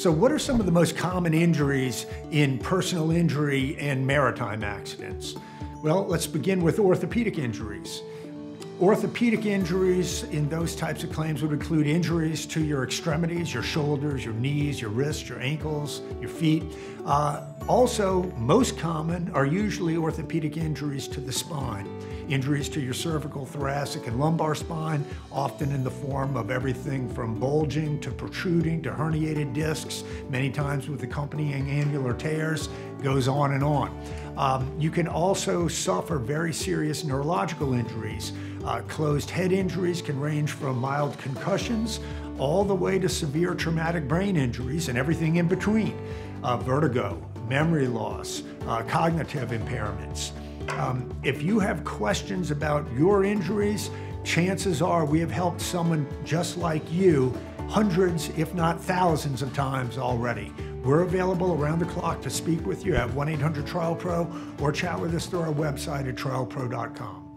So, what are some of the most common injuries in personal injury and maritime accidents? Well, let's begin with orthopedic injuries. Orthopedic injuries in those types of claims would include injuries to your extremities, your shoulders, your knees, your wrists, your ankles, your feet. Uh, also, most common are usually orthopedic injuries to the spine. Injuries to your cervical, thoracic, and lumbar spine, often in the form of everything from bulging to protruding to herniated discs, many times with accompanying annular tears, goes on and on. Um, you can also suffer very serious neurological injuries. Uh, closed head injuries can range from mild concussions all the way to severe traumatic brain injuries and everything in between. Uh, vertigo, memory loss, uh, cognitive impairments. Um, if you have questions about your injuries, chances are we have helped someone just like you hundreds, if not thousands of times already. We're available around the clock to speak with you at 1 800 Trial Pro or chat with us through our website at trialpro.com.